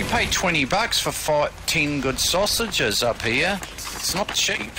You, pay 20 bucks for five, 10 good sausages up here. It's not cheap.